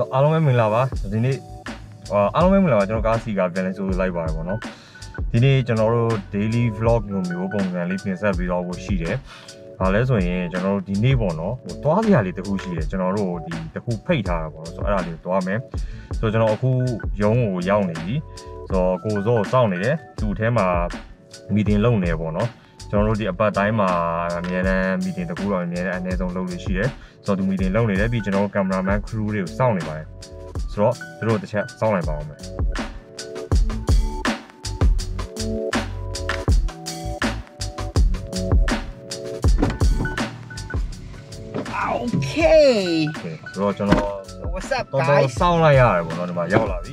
ဆိုအားလုံးပဲမင်္ဂလာပါဒီနေ့အာအားလုံးပဲမင်္ဂလာပါကျွန်တော်ကားစီကပြန်လဲဆိုလိုက်ပါတယ်ပေါ့နော်ဒီနေ့ကျွန်တော်တို့ daily vlog မျိုးမျိုးပုံစံလေးပြင်ဆက်ပြီးတော့ရှိတယ်ဘာလဲဆိုရင်ကျွန်တော်တို့ဒီနေ့ပေါ့နော်ဟိုသွားစရာလေးတစ်ခုရှိတယ်ကျွန်တော်တို့ဒီတစ်ခုဖိတ်ထားတာပေါ့နော်ဆိုတော့အဲ့ဒါလေးသွားမယ်ဆိုတော့ကျွန်တော်အခုရုံးကိုရောက်နေပြီဆိုတော့ကိုစောကိုစောင့်နေတယ်သူ့ထဲမှာ meeting လုပ်နေပေါ့နော် ကျွန်တော်တို့ဒီအပတ်တိုင်းမှာအများနဲ့ meeting တကူတော့အများနဲ့အနည်းဆုံးလုပ်လို့ရှိတယ်ဆိုတော့ဒီ meeting လုပ်နေတယ်ပြီးကျွန်တော်တို့ cameraman crew တွေကိုစောင့်နေပါတယ်ဆိုတော့သူတို့တစ်ချက်စောင့်လိုက်ပါအောင်မယ် Okay. ဆိုတော့ကျွန်တော် So what's up တော်တော် guys? စောင့်လိုက်ရတယ်ပေါ့နော်ဒီမှာရောက်လာပြီ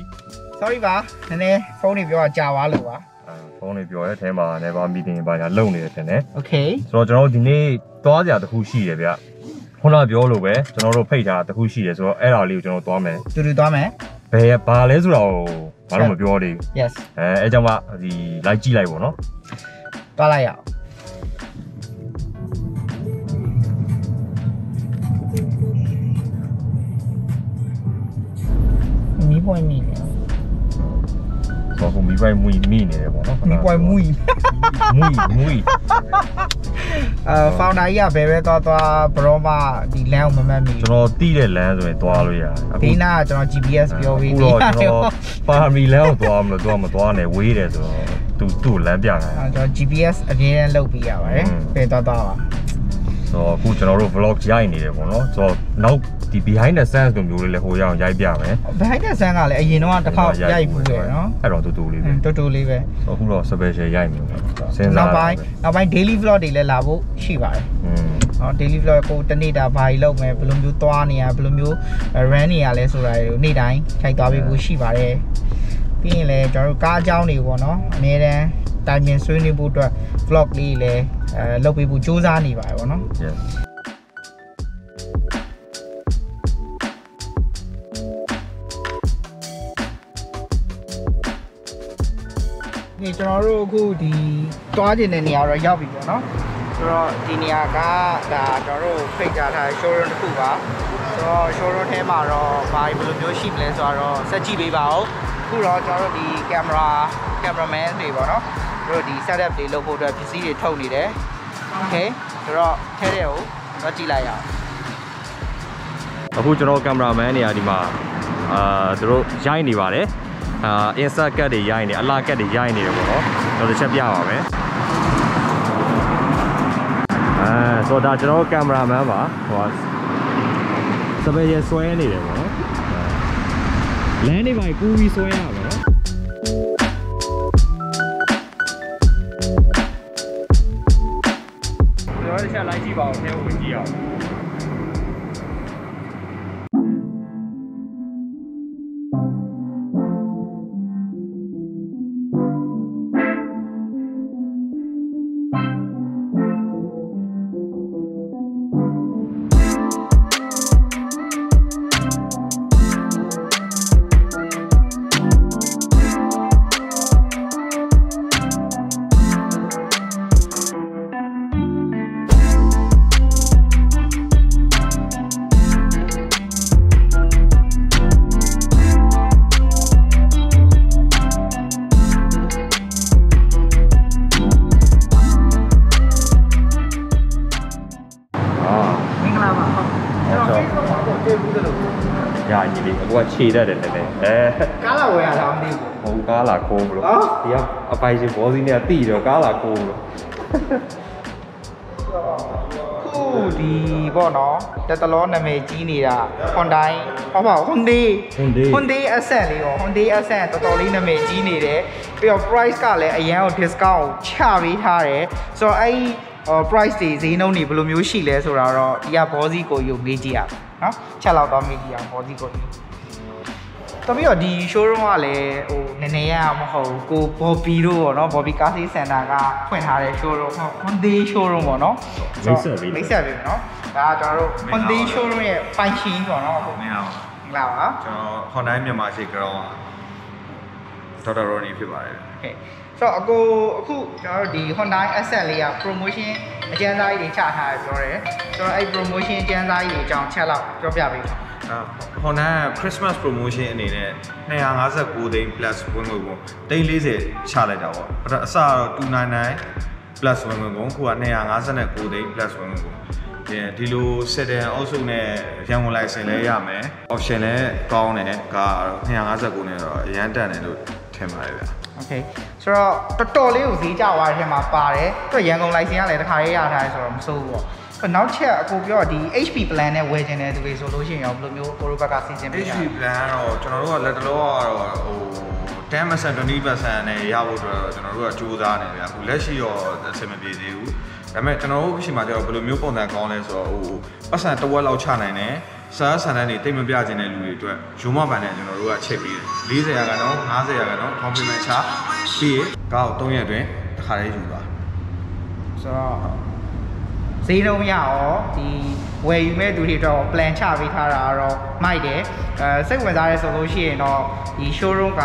Sorry ပါနည်းနည်းဖုန်းတွေပြောတာကြာသွားလို့ပါအဲ ဖုန်းလေးပြောရဲအဲထဲမှာလည်းဗာ meeting ပါညာလုပ်နေတယ်ထင်တယ် Okay. ဆိုတော့ကျွန်တော်တို့ဒီနေ့သွားကြတစ်ခုရှိတယ်ဗျခုနကပြောလို့ပဲကျွန်တော်တို့ဖိတ်ထားတစ်ခုရှိတယ်ဆိုတော့အဲ့ဒါလေးကိုကျွန်တော်သွားမယ်တူတူသွားမယ်ဘယ်ဘာလဲဆိုတော့ဘာလို့မပြောသေးဘူး Yes. အဲအဲကြောင့်မှဒီလိုက်ကြည့်လိုက်ပေါ့နော်သွားလိုက်ရအောင်မီးပွိုင်းမီးဆို တော့ခုမိပိုင်မွီမိနေတယ်ပေါ့နော်မီးပွိုင်းမူးမွီမွီအာဖောင်ဒါကြီးကဘယ်ပဲသွားသွားဘရောမဒီလမ်းကိုမမတ်မီကျွန်တော်တီးတဲ့လမ်းဆိုရင်သွားလို့ရတယ်အခုဒီနာကကျွန်တော် GPS ပြောပြီးအခုတော့ကျွန်တော်ပါရမီလမ်းကိုသွားမလို့သူကမသွားနဲ့ဝေးတယ်ဆိုတော့သူသူ့ကိုလမ်းပြခိုင်းတာအဲကျွန်တော် GPS အမြဲတမ်းလုပ်ပြီးရပါတယ်อืมဘယ်သွားသွားပါဆိုတော့အခုကျွန်တော်တို့ vlog ရိုက်နေတယ်ပေါ့နော်ဆိုတော့နောက် ဒီ behind the scenes လိုမျိုးလေးလည်းဟိုရအောင်ရိုက်ပြမယ် behind the scenes ကလည်းအရင်တော့တစ်ခါရိုက်ဘူးလေနော်အဲ့တော့တူတူလေးပဲတူတူလေးပဲအခုတော့ special ရိုက်မယ်စဉ်းစားနောက်ပိုင်းနောက်ပိုင်း daily vlog တွေလည်းလာဖို့ရှိပါတယ်ဟော daily vlog ကိုတနေ့တာဘာကြီးလုပ်မယ်ဘယ်လိုမျိုးသွားနေရဘယ်လိုမျိုး run နေရလဲဆိုတာတွေကိုနေ့တိုင်းခိုက်သွားပေးဖို့ရှိပါတယ်ပြီးရင်လည်းကျွန်တော်တို့ကားအကြောင်းတွေပေါ့နော်အများတန်းတိုင်ပင်ဆွေးနွေးဖို့အတွက် vlog လေးလည်းအဲလုပ်ပေးဖို့စူးစမ်းနေပါတယ်ပေါ့နော် yes ကျွန်တော်တို့အခုဒီတွားကျင်တဲ့နေရာတော့ရောက်ပြီပေါ့နော်ဆိုတော့ဒီနေရာကဒါကျွန်တော်တို့ဖိတ်ကြားထားတဲ့ showroom တစ်ခုပါဆိုတော့ showroom ထဲမှာတော့ဘာဘယ်လိုမျိုးရှိမလဲဆိုတော့ဆက်ကြည့်ပေးပါဦးအခုတော့ကျွန်တော်တို့ဒီ camera cameraman တွေပေါ့နော်သူတို့ဒီ setup တွေလုပ်ဖို့အတွက်ပစ္စည်းတွေထုတ်နေတယ် okay ဆိုတော့ထဲတဲ့ကိုတော့ကြည့်လိုက်ရအောင်အခုကျွန်တော်ကင်မရာမန်နေရာဒီမှာအာသူတို့ရိုက်နေပါတယ် အာ insert cut တွေရိုက်နေအလားကတ်တွေရိုက်နေတယ်ပေါ့နော်ကျွန်တော်တစ်ချက်ပြပါမယ်အဲဆိုတော့ဒါကျွန်တော်ကင်မရာမန်ပါဟိုစပယ်ရဆွဲနေတယ်ပေါ့နော်လမ်းနေပါကူပြီးဆွဲရပါတော့ကျွန်တော်တစ်ချက်လိုက်ကြည့်ပါဦးထဲဝင်ကြည့်အောင် ခုကခြေတတ်တယ်လည်းလည်းအဲကားလာဝယ်ရတာမသိဘူးဟိုကားလာခိုးမလို့အော်ဒီကအပိုင်ရှင်ဘောစီနဲ့တိတော့ကားလာခိုးမလို့ခုဒီပေါ့နော်တက်တလောနာမည်ကြီးနေတာ Hyundai ဟောပါ Hyundai Hyundai Hyundai Accent လေးရော Hyundai Accent တော်တော်လေးနာမည်ကြီးနေတယ်ပြီးတော့ price ကလည်းအရန်ကို discount ကိုချပေးထားတယ်ဆိုတော့အဲ့ဒီဟို price တွေဈေးနှုန်းတွေဘယ်လိုမျိုးရှိလဲဆိုတာတော့ဒီကဘောစီကိုယူမေးကြည့်ရအောင်နော်ချက်လောက်တော့မေးကြည့်အောင်ဘောစီကိုယူ တပြီးတော့ဒီ showroom ကလည်းဟိုနည်းနည်းရမဟုတ်ဘူးကို Bobby တို့ပေါ့နော် Bobby Car Sales Center ကဖွင့်ထားတဲ့ showroom ဟုတ် Hyundai showroom ပေါ့နော်မိတ်ဆက်ပေးမိတ်ဆက်ပေးမယ်နော်ဒါကကျွန်တော်တို့ Hyundai showroom ရဲ့ပိုင်ရှင်ပေါ့နော်ဟုတ်မင်္ဂလာပါမင်္ဂလာပါကျွန်တော် Hyundai မြန်မာရှိ ground ဒေါက်တာရိုနီဖြစ်ပါတယ်ဟဲ့ဆိုတော့အကိုအခုကျွန်တော်တို့ဒီ Hyundai Accent လေးက promotion အကျဉ်းသားကြီးတွေချထားတယ်ပြောတယ်ဆိုတော့အဲ့ promotion အကျဉ်းသားကြီးတွေအကြောင်းချက်လောက်ပြောပြပေးပါ အာ Honda Christmas promotion အနေနဲ့259သိန်း plus ဝင်ငွေကုန်340ချလိုက်တာပေါ့အဲ့ဒါအစတော့299 plus ဝင်ငွေကုန်ခုက259သိန်း plus ဝင်ငွေကုန်ဒီဒီလို sedan အုပ်စုနဲ့ရန်ကုန် license လဲရမယ် option လဲကောင်းတယ်ကားတော့259နဲ့တော့အရန်တန်တယ်လို့ထင်ပါတယ်ဗျာ โอเคဆိုတော့တော်တော်လေးကိုဈေးကျသွားတဲ့ထဲမှာပါတယ်သူရန်ကုန် license ကလည်းတစ်ခါရေးရထားတယ်ဆိုတော့မစိုးဘူးပေါ့အဲ့နောက်ချက်အကိုပြောဒီ HP plan နဲ့ဝယ်ခြင်းတဲ့သူတွေဆိုလို့ရှိရင်ရောဘယ်လိုမျိုးကိုရိုဘက်ကစီစဉ်ပေးရ HP plan ကတော့ကျွန်တော်တို့ကလက်တလောကတော့ဟို10% 20%နဲ့ရဖို့အတွက်တော့ကျွန်တော်တို့ကစူးစမ်းနေဗျာအခုလက်ရှိတော့အဆင်မပြေသေးဘူးဒါပေမဲ့ကျွန်တော်တို့ရှိမှကျတော့ဘယ်လိုမျိုးပုံစံကောင်းလဲဆိုတော့ဟိုပတ်စံတစ်ဝက်လောက်ချနိုင်တယ် စားဆန်တဲ့နေတိတ်မပြခြင်းတဲ့လူတွေအတွက်ယူမပန်နဲ့ကျွန်တော်တို့ကချက်ပြီးတယ်40ရာခိုင်နှုန်း50ရာခိုင်နှုန်း compliment ချပြီးရင်ကောက်3ရက်အတွင်းတစ်ခါလေးယူပါဆိုတော့ဈေးနှုန်းရရောဒီဝယ်ယူမဲ့သူတွေတော့ plan ချပေးထားတာကတော့မိုက်တယ်အဲစိတ်ဝင်စားရဲဆိုလို့ရှိရင်တော့ဒီ showroom က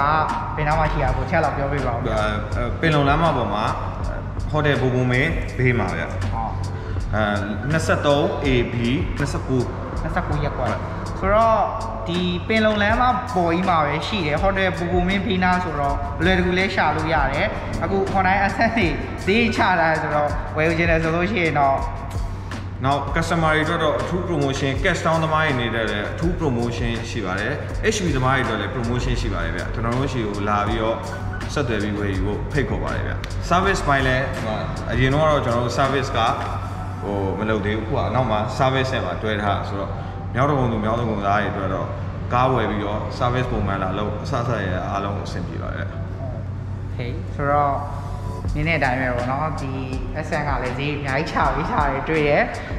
ဘယ်နားမှာရှိရကိုချက်လောက်ပြောပြပါဦးဗျာအဲပင်လုံလမ်းမပေါ်မှာဟိုတယ်ဘူဘူမင်းဘေးမှာဗျာဟောအဲ 23 AB 29 29ရက်ကွာဆိုတော့ဒီပင်လုံလမ်းမှာပေါ်ကြီးမှာပဲရှိတယ်ဟိုတယ်ပူပူမင်းဖိနာဆိုတော့လွယ်တကူလေးရှာလို့ရတယ်အခု online asset တွေဈေးချတာဆိုတော့ဝယ်ယူခြင်းတယ်ဆိုလို့ရှိရင်တော့နောက် customer တွေအတွက်တော့အထူး promotion cash down သမားတွေနေတဲ့လည်းအထူး promotion ရှိပါတယ် HB သမားတွေအတွက်လည်း promotion ရှိပါတယ်ဗျကျွန်တော်တို့ရှိကိုလာပြီးတော့ဆက်သွယ်ပြီးဝယ်ယူဖို့ဖိတ်ခေါ်ပါတယ်ဗျ service ပိုင်းလည်းဟိုအရင်တော့ကျွန်တော်တို့ service က ဟိုမလုပ်သေးဘူးခုကနောက်မှာ service နဲ့မှာတွဲထားဆိုတော့မြောက်တကုံသူမြောက်တကုံသားတွေအတွက်တော့ကားဝယ်ပြီးတော့ service ပုံမှန်လာလို့အဆအဆက်ရအားလုံးအဆင်ပြေပါတယ်ဟေးဆိုတော့နင်းတဲ့အတိုင်းပဲပေါ့နော်ဒီ SN ကလည်းဈေးအများကြီးချပေးထားတယ်တွေ့ရ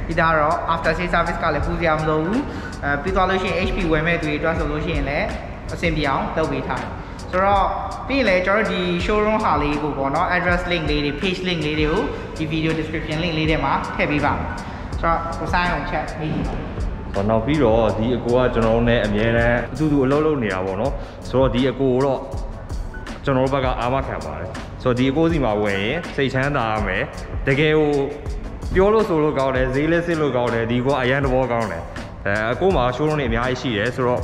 ပြီးတော့ after sale service ကလည်းပူစရာမလိုဘူးအဲပြီးသွားလို့ရှိရင် HP ဝယ်မဲ့သူတွေအတွက်ဆိုလို့ရှိရင်လည်းအဆင်ပြေအောင်လုပ်ပေးထားတယ် ဆိုတော့ပြီးရင်လည်းကျွန်တော်တို့ဒီ showroom ဟာလေးကိုပေါ့နော် address link လေးတွေ page link လေးတွေကိုဒီ video description link လေးထဲမှာထည့်ပေးပါမယ်ဆိုတော့ကိုဆိုင်အောင်ချက်ပြီးပြီဆိုတော့နောက်ပြီးတော့ဒီအကိုကကျွန်တော်တို့နဲ့အမြဲတမ်းအတူတူအလုပ်လုပ်နေတာပေါ့နော်ဆိုတော့ဒီအကိုကိုတော့ကျွန်တော်တို့ဘက်ကအာမခံပါတယ်ဆိုတော့ဒီအကိုစီမှာဝင်ရင်စိတ်ချမ်းသာရမယ်တကယ်ကိုပြောလို့ဆိုလို့ကောင်းတယ်ဈေးလေးစစ်လို့ကောင်းတယ်ဒီကောအရန်သဘောကောင်းတယ်အဲအကိုမှာ showroom တွေအများကြီးရှိတယ်ဆိုတော့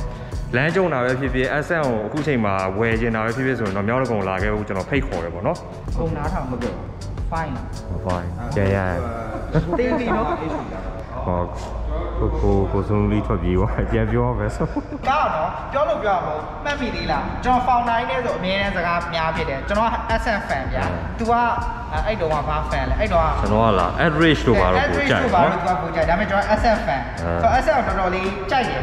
လမ်းကြုံတာပဲဖြစ်ဖြစ် SN ကိုအခုချိန်မှာဝယ်ကျင်တာပဲဖြစ်ဖြစ်ဆိုရင်တော့မြောက်တကုံလာခဲ့ဖို့ကျွန်တော်ဖိတ်ခေါ်တယ်ပေါ့နော်ကုန်နားထောင်မပြော fine ဟုတ်ပါရရရတေးပြီနော်ဟောကိုကိုကိုစုံလေးထွက်ပြေးသွားပြန်ပြောပဲဆိုကောက်တော့ပြောလို့ပြောမှာမှတ်မိသေးလားကျွန်တော် founder နဲ့ဆိုအမြဲတမ်းစကားများဖြစ်တယ်ကျွန်တော်က SM fan ဗျာ तू ကအဲ့တုန်းကဘာ fan လဲအဲ့တုန်းကကျွန်တော်ကလာ average တို့ပါတော့ကိုကြိုက်ဘာနော်လို့ तू ကကိုကြိုက်ဒါပေမဲ့ကျွန်တော် SM fan ဆိုတော့ SM တော်တော်လေးကြိုက်တယ်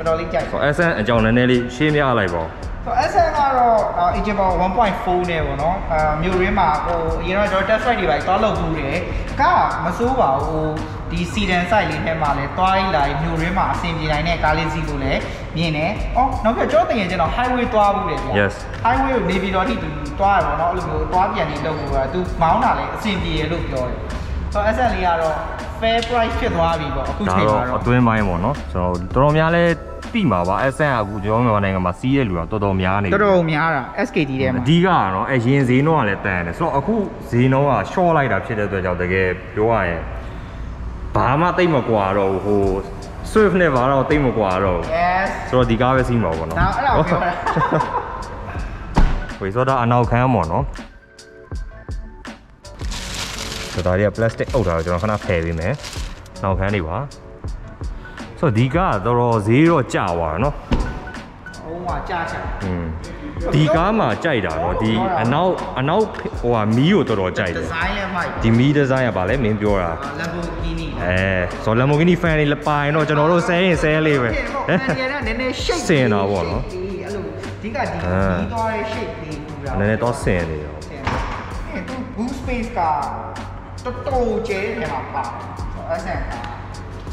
တော်တော်လေးကြိုက်တယ်ဆို SN အကြောင်းနည်းနည်းလေးရှင်းပြလိုက်ပါဆို SM ကတော့ agent power 1.4နဲ့ပေါ့နော်အာမြို့ရင်းမှာဟိုအရင်တော့ကျွန်တော် test ride တွေပါသွားလုပ်ဘူးတယ်ကမစိုးပါဘူးဒီ sedan site လေးထဲမှာလဲသွားရလာမြို့ရင်းမှာအဆင်ပြေနိုင်တဲ့ကားလေးစီးလို့လဲမြင်တယ်။အော်နောက်ပြကျွန်တော်တကယ်ကျတော့ highway သွားဘူးတယ်ဗျာ Yes highway ကိုနေပြည်တော်ထိသူသွားရပါတော့အဲ့လိုမျိုးသွားပြန်နေလုပ်လို့ကသူမောင်းတာလဲအဆင်ပြေရလို့ပြောတယ်။ဆိုတော့ SL လေးကတော့ fair price ဖြစ်သွားပြီပေါ့အခုဒါချိန်တော့မှာတော့အတွင်းပိုင်းပေါ့နော်ကျွန်တော်တော်တော်များလဲ တိမှာပါ SN ကအခုကျွန်တော်မြန်မာနိုင်ငံမှာစီးရလူတော့တော်တော်များနေပြီတော်တော်များတာ SKT ထဲမှာအဓိကကတော့အရင်ဈေးနှုန်းကလည်းတန်တယ်ဆိုတော့အခုဈေးနှုန်းက short လိုက်တာဖြစ်တဲ့အတွက်ကြောင့်တကယ်ပြောရရင်ဘာမှတိတ်မကွာတော့ဘူးဟို Swift နဲ့ဘာတော့တိတ်မကွာတော့ဘူး yes ဆိုတော့ဒီကားပဲစီးမှာပေါ့နော်ဒါအဲ့ဒါကိုပြောတာဝေဆိုတော့အနောက်ခမ်းပေါ့နော်ဆိုတော့ဒါတွေက plastic အုပ်ထားတော့ကျွန်တော်ခဏဖယ်ပေးမယ်နောက်ခမ်းတွေပါ ဆိုတော့ဒီကားကတော်တော်ဈေးတော့ကျသွားတယ်နော်ဟိုမှာကြာချာอืมဒီကားမှာကြိုက်တာနော်ဒီအနောက်အနောက်ဟိုဟာမီးကိုတော်တော်ကြိုက်တယ် design လည်းမိုက်ဒီမီးဒီဇိုင်းကဗာလဲမင်းပြောတာ Lamborghini အဲဆို Lamborghini fan တွေလည်းပါရင်တော့ကျွန်တော်တို့ဆဲရင်ဆဲလေးပဲဟဲ့နည်းနည်းနည်းနည်း shape စင်တာပေါ့နော်အဲ့လိုဒီကဒီအာဒီသွားရဲ့ shape လေးထူတာနည်းနည်းတော့ဆင်နေရောအဲ့သူ boot space ကတော်တော်ကျဲတယ်မှာပါအဲ့ဆန်က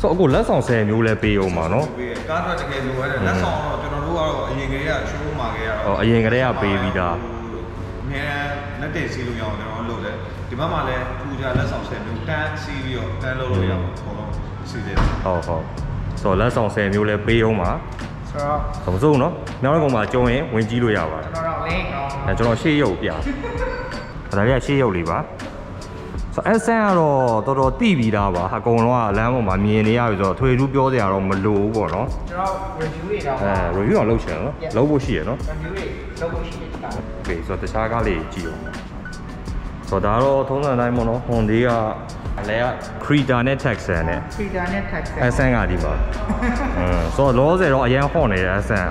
ဆိုအခုလက်ဆောင်ဆဲမျိုးလဲပေးအောင်ပါနော်ကားတော့တကယ်လိုရတယ်လက်ဆောင်တော့ကျွန်တော်တို့ကတော့အရင်ကတည်းက show မှာခဲ့ရဟောတော့အရင်ကတည်းကပေးပြီးသားအများလက်တင်စီးလို့ရအောင်ကျွန်တော်တို့လုပ်တယ်ဒီဘက်မှာလည်းထူကြလက်ဆောင်ဆက်မျိုးတန်းစီးပြီးတော့တန်းလုပ်လို့ရအောင်အကုန်လုံးစီစဉ်တယ်ဟုတ်ဟုတ်ဆိုလက်ဆောင်ဆဲမျိုးလဲပေးအောင်ပါဆိုတော့သုံးစုံနော်မြောင်းတဲ့ကောင်မှာကျုံရင်ဝင်ကြည့်လို့ရပါတယ်ကျွန်တော်တော့လင်းတော့အဲကျွန်တော်ရှေ့ရုပ်ပြဒါတွေကရှေ့ရုပ်လေးပါစ ဆိုတော့ SN ကတော့တော်တော်တိပြီးသားပါအကုန်လုံးကလမ်းပေါ်မှာမြင်နေရပြီဆိုတော့ထွေထူးပြောစရာတော့မလိုဘူးပေါ့နော် ကျွန်တော် review တွေတော့ အဲ review တော့လုပ်ချင်တယ်နော်လုပ်ဖို့ရှိရနော် review တွေလုပ်ဖို့ရှိတယ်ဒီက โอเคဆိုတော့တခြားကားလေးကြည့်အောင်ဆိုတော့ဒါတော့ထုံးစံတိုင်းပေါ့နော် Honda ကအလဲက Creta နဲ့ Texan နဲ့ Twitter နဲ့ text SN ကဒီပါအင်းဆိုတော့လောဆယ်တော့အရင်ဟော့နေတဲ့ SN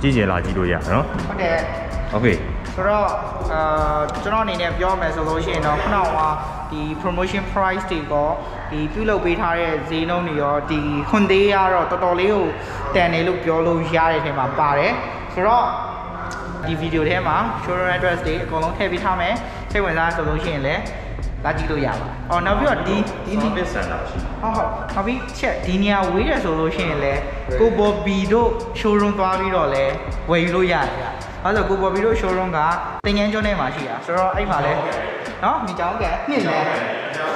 ကြည့်ကြလာကြည့်လို့ရနော် ဟုတ်တယ် โอเค ဆိုတော့အာကျွန်တော်အနေနဲ့ပြောမယ်ဆိုလို့ရှိရင်တော့ခုနကဒီ promotion price တွေကောဒီပြုလုပ်ပေးထားတဲ့ဈေးနှုန်းတွေရောဒီခွန်သေးကတော့တော်တော်လေးကိုတန်တယ်လို့ပြောလို့ရတဲ့ထဲမှာပါတယ်ဆိုတော့ဒီဗီဒီယိုထဲမှာ showroom address တွေအကုန်လုံးထည့်ပေးထားမယ်စိတ်ဝင်စားဆိုလို့ရှိရင်လည်းလာကြည့်လို့ရပါတယ်။အော်နောက်ပြီးတော့ဒီဒီဒီ Service Center ရှိဟုတ်ဟုတ်နောက်ပြီးချက်ဒီနေရာဝေးတယ်ဆိုလို့ရှိရင်လည်းကိုဘော်ဘီတို့ showroom သွားပြီးတော့လည်းဝယ်ယူလို့ရတယ်ဗျ။ အဲဆိုကိုဘော်ဘီတို့ showroom ကတင်ငန်းကျွန်းထဲမှာရှိတာဆိုတော့အဲ့မှာလည်းနော်မိချောင်းကန်နှစ်လဲ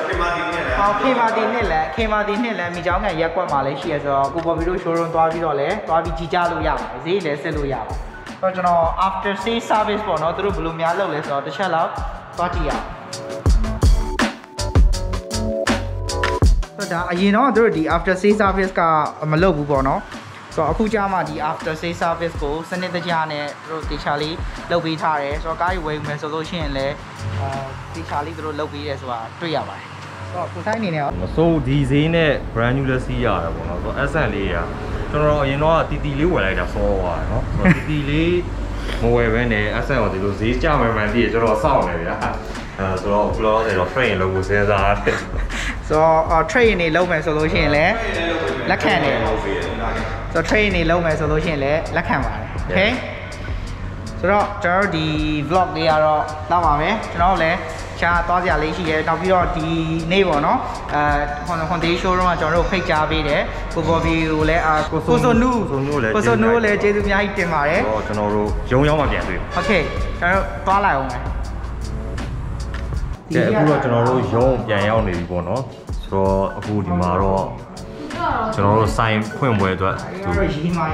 ဒီမှာဒီနေ့လည်းဟောခေမာတီနှစ်လဲခေမာတီနှစ်လဲမိချောင်းကန်ရက်ကွက်မှာလည်းရှိရဆိုတော့ကိုဘော်ဘီတို့ showroom သွားပြီးတော့လည်းသွားပြီးကြည့်ကြလို့ရပါတယ်ဈေးလည်းဆက်လို့ရပါတယ်ဆိုတော့ကျွန်တော် after sale service ပေါ့နော်သူတို့ဘယ်လိုများလုပ်လဲဆိုတော့တစ်ချက်လောက်သွားကြည့်ရအောင်ဆိုတော့ဒါအရင်တော့သူတို့ဒီ after sale service ကမလုပ်ဘူးပေါ့နော် ဆိုတော့အခုကြာမှဒီ after sale service ကိုစနစ်တကျနဲ့သူတို့တေချာလေးလုပ်ပေးထားတယ်ဆိုတော့ကားကြီးဝယ်ယူမယ်ဆိုလို့ရှိရင်လည်းအာတေချာလေးသူတို့လုပ်ပေးတယ်ဆိုတာတွေ့ရပါတယ်ဆိုတော့ကိုဆိုင်အနေနဲ့ရောမစိုးဒီဈေးနဲ့ brand new လက်စီးရတယ်ပေါ့နော်ဆိုတော့ SN လေးကကျွန်တော်အရင်တော့တီတီလေးဝယ်လိုက်တာစောသွားတယ်နော်ဆိုတော့တီတီလေးမဝယ်ဘဲနဲ့ SN ကိုဒီလိုဈေးကျမယ်မှန်တည်းကျွန်တော်စောင့်နေဗျာအဲဆိုတော့ဘလောဆိုတော့ train လို့ကိုစဉ်းစားတယ်ဆိုတော့ trade နေလုံးမယ်ဆိုလို့ရှိရင်လည်းလက်ခံတယ် ဆိုတော့ trade နေလုံးမယ်ဆိုလို့ရှိရင်လည်းလက်ခံပါတယ် okay ဆိုတော့ကျွန်တော်တို့ဒီ vlog လေးကတော့တော့ပါပဲကျွန်တော်တို့လည်းချာသွားစရာလေးရှိတယ်နောက်ပြီးတော့ဒီနေ့ပေါ့နော်အဲဟွန်ဟွန်ဒေး showroom ကကျွန်တော်တို့ဖိတ်ကြားပေးတယ်ကိုဘော်ဘီကိုလည်းအာကိုဆိုနူကိုဆိုနူကိုလည်းကျေးဇူးအများကြီးတင်ပါတယ်တော့ကျွန်တော်တို့ရုံရောက်မှပြန်တွေ့ okay ကျွန်တော်တို့သွားလိုက်အောင်မယ်ကဲအခုတော့ကျွန်တော်တို့ရုံးပြန်ရောက်နေပြီပေါ့နော်ဆိုတော့အခုဒီမှာတော့ ကျွန်တော်တို့ဆိုင်ဖွင့်ပွဲအတွက်သူ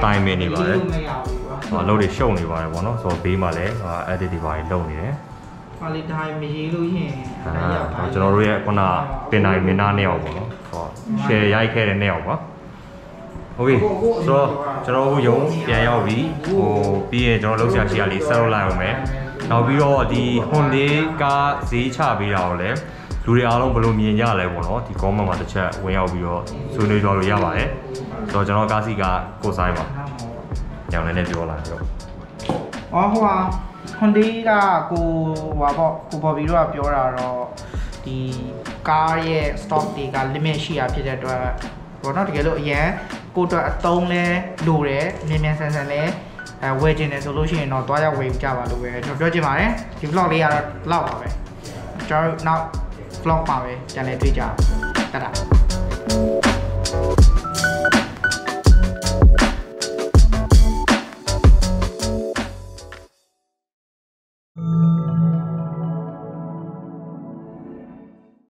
တိုင်ပင်နေပါတယ် မရဘူးကွာ ဟောအလုပ်တွေရှုပ်နေပါတယ်ပေါ့နော်ဆိုတော့ဘေးမှာလည်းဟာ edit တွေပါလုပ်နေတယ် ။ဟာလေတိုင်းမရေးလို့ရင် အာကျွန်တော်တို့ရဲ့ခုနပင်နိုင်မင်းသားနှစ်ယောက်ပေါ့နော်ဟော share ရိုက်ခဲ့တဲ့နှစ်ယောက်ပါโอเคဆိုတော့ကျွန်တော်တို့ရုံပြန်ရောက်ပြီဟိုပြီးရင်ကျွန်တော်လှုပ်ရှားရှိရလေးဆက်လုပ်လိုက်အောင်မယ်နောက်ပြီးတော့ဒီ Hyundai ကားဈေးချပေးတာကိုလည်း လူတွေအားလုံးဘယ်လိုမြင်ကြလဲပေါ့နော်ဒီ comment မှာတစ်ချက်ဝင်ရောက်ပြီးတော့ဆွေးနွေးကြလို့ရပါတယ်ဆိုတော့ကျွန်တော်ကားစီကကိုဆိုင်ပါညောင်လည်းနဲ့ပြောလာတော့။အော်ဟိုဟာဟွန်ဒီကကိုဟိုဟာပေါ့ကိုဘော်ဘီတို့ကပြောတာတော့ဒီကားရဲ့ stock တွေက limit ရှိတာဖြစ်တဲ့အတွက်ဘောတော့တကယ်လို့အရန်ကိုအတွက်အသုံးလဲလိုတယ်မြန်မြန်ဆန်ဆန်လဲအဲဝယ်ခြင်းတယ်ဆိုလို့ရှိရင်တော့တွားရောက်ဝယ်ကြပါလို့ပဲကျွန်တော်ပြောချင်ပါတယ်ဒီ vlog လေးကတော့လောက်ပါပဲကျွန်တော်တို့နောက် vlog ပါပဲပြန်လဲတွေ့ကြပါတတာ